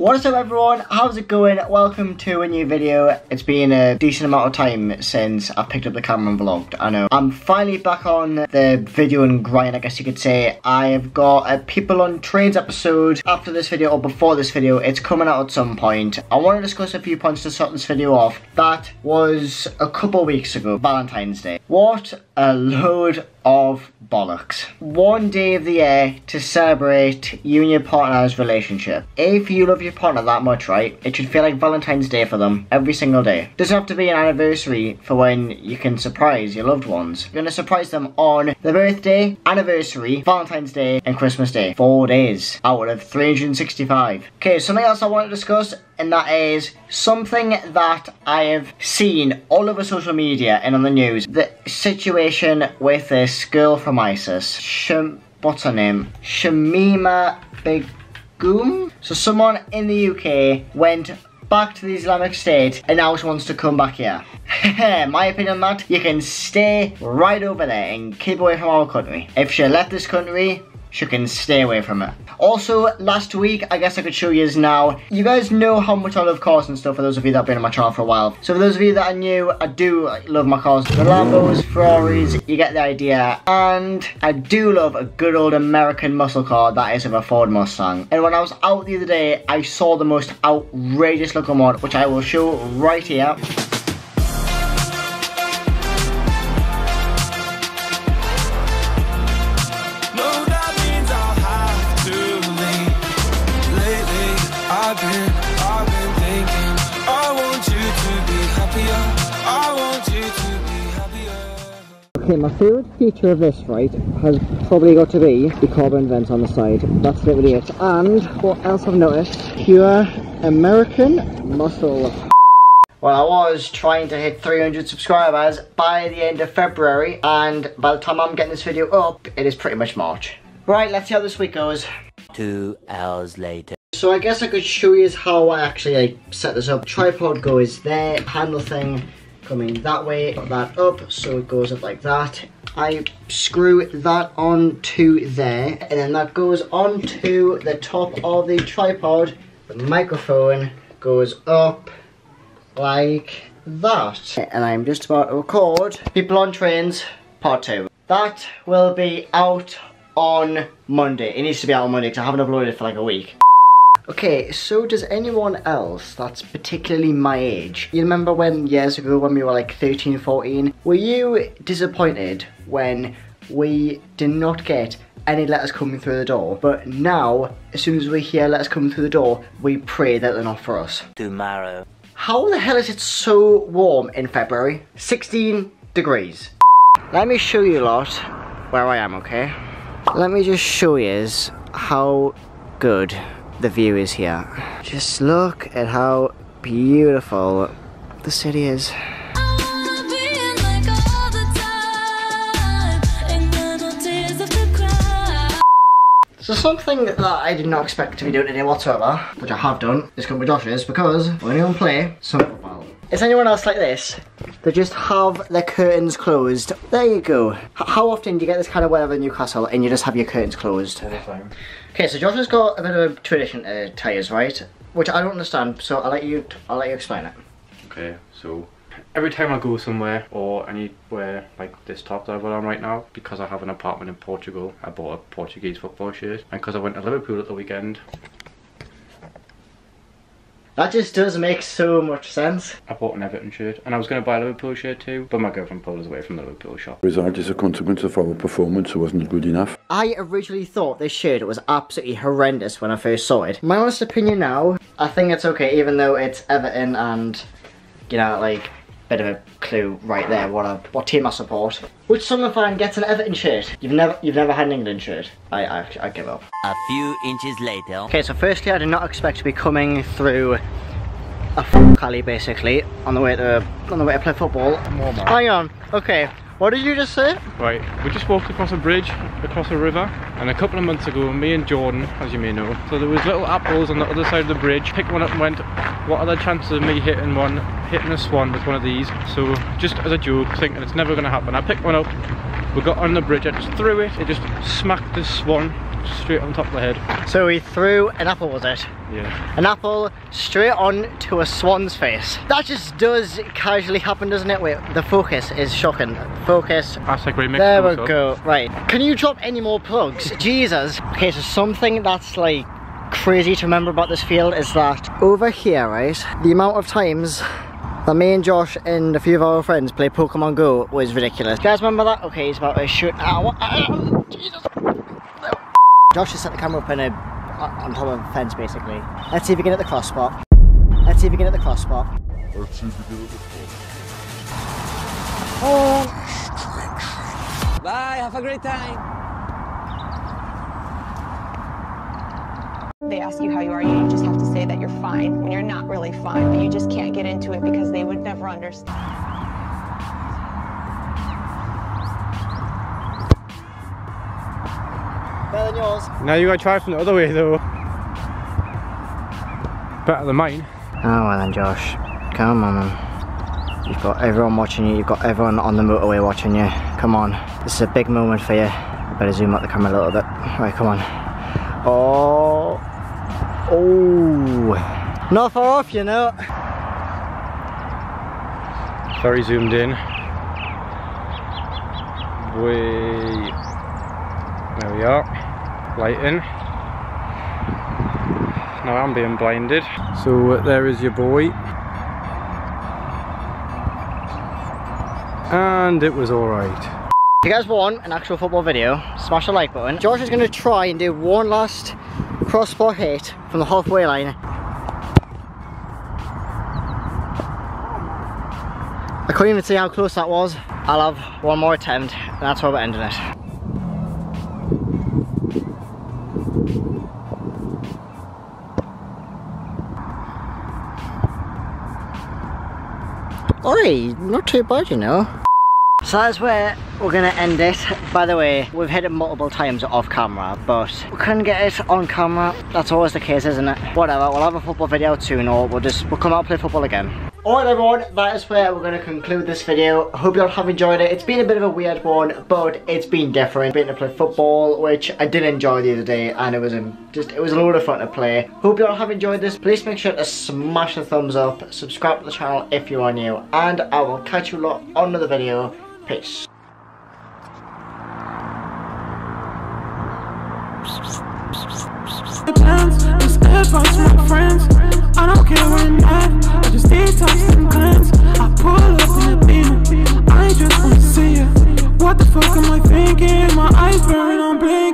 What's up everyone, how's it going? Welcome to a new video. It's been a decent amount of time since I picked up the camera and vlogged, I know. I'm finally back on the video and grind, I guess you could say. I have got a People on Trains episode after this video or before this video. It's coming out at some point. I want to discuss a few points to start this video off. That was a couple weeks ago, Valentine's Day. What a load of bollocks. One day of the year to celebrate you and your partner's relationship. If you love your partner that much, right, it should feel like Valentine's Day for them every single day. Doesn't have to be an anniversary for when you can surprise your loved ones. You're gonna surprise them on their birthday, anniversary, Valentine's Day, and Christmas Day. Four days out of 365. Okay, something else I want to discuss and that is something that I have seen all over social media and on the news. The situation with this girl from ISIS. Shem, what's her name? Shamima Begum? So someone in the UK went back to the Islamic State and now she wants to come back here. My opinion on that, you can stay right over there and keep away from our country. If she left this country, she can stay away from it. Also, last week, I guess I could show you is now, you guys know how much I love cars and stuff for those of you that have been on my channel for a while. So for those of you that are new, I do love my cars. The Lambos, Ferraris, you get the idea. And I do love a good old American muscle car that is of a Ford Mustang. And when I was out the other day, I saw the most outrageous looking one, which I will show right here. Okay, my favourite feature of this, right, has probably got to be the carbon vents on the side. That's literally it. And what else I've noticed, pure American muscle. Well, I was trying to hit 300 subscribers by the end of February, and by the time I'm getting this video up, it is pretty much March. Right, let's see how this week goes. Two hours later. So I guess I could show you how I actually like, set this up. Tripod goes there, handle thing coming that way, put that up so it goes up like that. I screw that onto there and then that goes onto the top of the tripod. The microphone goes up like that. And I'm just about to record People on Trains part 2. That will be out on Monday. It needs to be out on Monday because I haven't uploaded it for like a week. Okay, so does anyone else that's particularly my age? You remember when years ago when we were like 13, 14? Were you disappointed when we did not get any letters coming through the door? But now, as soon as we hear letters coming through the door, we pray that they're not for us. Tomorrow. How the hell is it so warm in February? 16 degrees. Let me show you lot where I am, okay? Let me just show you how good the view is here. Just look at how beautiful the city is. So something that I did not expect to be doing today whatsoever, which I have done, is come with Josh's because we're going to play some football. Is anyone else like this? They just have their curtains closed. There you go. H how often do you get this kind of weather in Newcastle and you just have your curtains closed? Okay, so Josh has got a bit of a tradition uh, to tell us, right? Which I don't understand, so I'll let you I'll let you explain it. Okay, so every time I go somewhere or anywhere like this top that I've got on right now, because I have an apartment in Portugal, I bought a Portuguese football shirt. And because I went to Liverpool at the weekend, That just does make so much sense. I bought an Everton shirt. And I was going to buy a Liverpool shirt too, but my girlfriend pulled us away from the Liverpool shop. Result is a consequence of our performance it wasn't good enough. I originally thought this shirt was absolutely horrendous when I first saw it. My honest opinion now, I think it's okay even though it's Everton and, you know, like, bit of a clue right there what a, what team I support. Which Sunderland fan gets an Everton shirt? You've never you've never had an England shirt? I, I, I give up. A few inches later. Okay, so firstly I did not expect to be coming through a f alley basically on the way to on the way to play football. Hang on. Okay. What did you just say? Right, we just walked across a bridge, across a river, and a couple of months ago, me and Jordan, as you may know, so there was little apples on the other side of the bridge, picked one up and went, what are the chances of me hitting one, hitting a swan with one of these? So, just as a joke, thinking it's never going to happen, I picked one up, we got on the bridge, I just threw it, it just smacked the swan straight on top of the head. So he threw an apple, was it? Yeah. An apple straight on to a swan's face. That just does casually happen, doesn't it? Wait, the focus is shocking. Focus. Hashtag remix. There we thumbs up. go. Right. Can you drop any more plugs? Jesus. Okay, so something that's like crazy to remember about this field is that over here, right, the amount of times that me and Josh and a few of our friends play Pokemon Go was ridiculous. You guys remember that? Okay, he's about to shoot. Ow, ow, Jesus. Josh just set the camera up in a, on top of a fence basically. Let's see if we can hit the cross spot. Let's see if we can hit the cross spot. Oh, Bye, have a great time. They ask you how you are, you just have to say that you're fine when you're not really fine, but you just can't get into it because they would never understand. Better yours. Now you gotta try from the other way though. Better than mine. Oh well then Josh, come on man. You've got everyone watching you, you've got everyone on the motorway watching you. Come on, this is a big moment for you. I better zoom out the camera a little bit. Right, come on. Oh, oh, not far off you know. Very zoomed in. Way. There we are. Lighting. Now I'm being blinded. So there is your boy. And it was alright. If you guys want an actual football video, smash the like button. Josh is going to try and do one last crossbar hit from the halfway line. I couldn't even see how close that was. I'll have one more attempt and that's where we're ending it. Oi, not too bad you know. So that's where we're gonna end it. By the way, we've hit it multiple times off camera, but we couldn't get it on camera. That's always the case, isn't it? Whatever, we'll have a football video soon or we'll just, we'll come out and play football again. Alright everyone, that is where we're going to conclude this video. Hope you all have enjoyed it. It's been a bit of a weird one, but it's been different. Been to play football, which I did enjoy the other day, and it was a, just it was a load of fun to play. Hope you all have enjoyed this. Please make sure to smash the thumbs up, subscribe to the channel if you are new, and I will catch you lot on another video. Peace. I don't care where I and. I pull up in the beam, I just wanna see ya. What the fuck am I thinking? My eyes burn, I'm blinking.